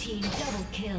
team double kill.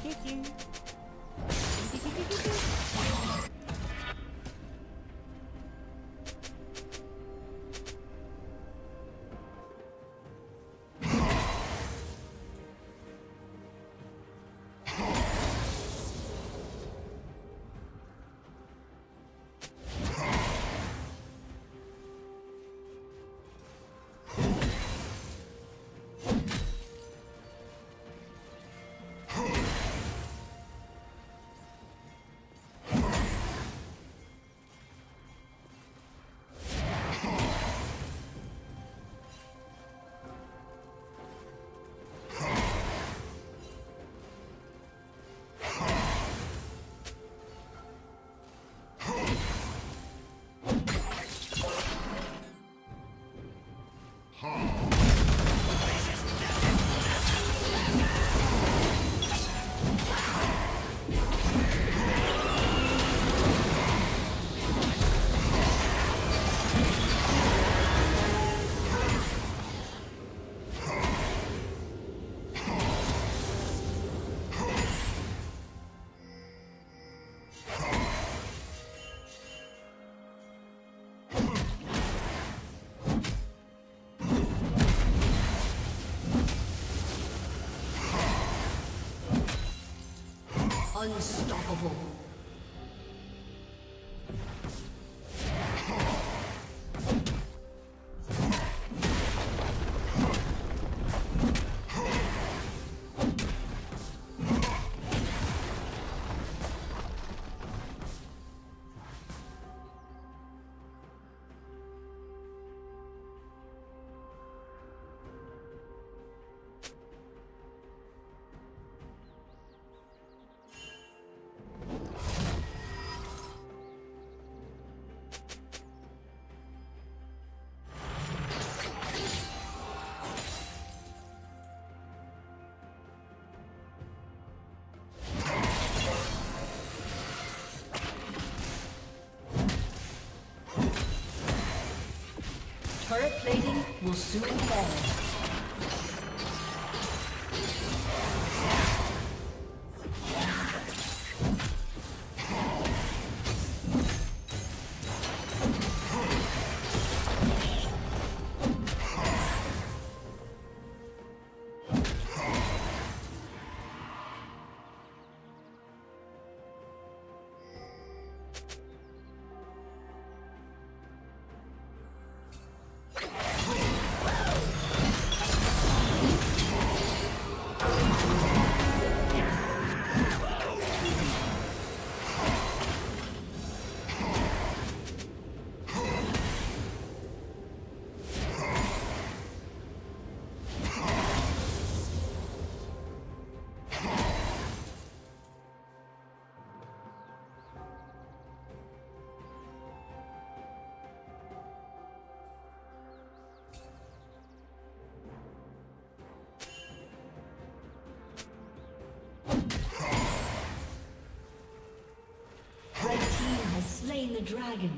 Thank you. Unstoppable. Will soon fall. Dragon.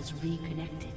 Has reconnected.